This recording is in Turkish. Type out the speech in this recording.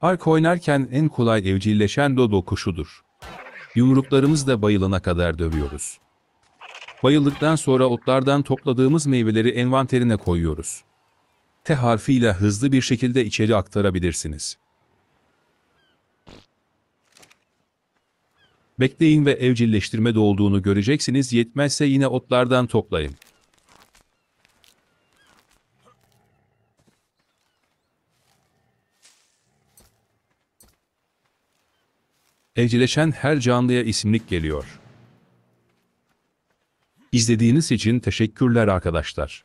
Ark oynarken en kolay evcilleşen dodo kuşudur. Yumruklarımızla bayılana kadar dövüyoruz. Bayıldıktan sonra otlardan topladığımız meyveleri envanterine koyuyoruz. T harfiyle hızlı bir şekilde içeri aktarabilirsiniz. Bekleyin ve evcilleştirme de olduğunu göreceksiniz yetmezse yine otlardan toplayın. Evcilleşen her canlıya isimlik geliyor. İzlediğiniz için teşekkürler arkadaşlar.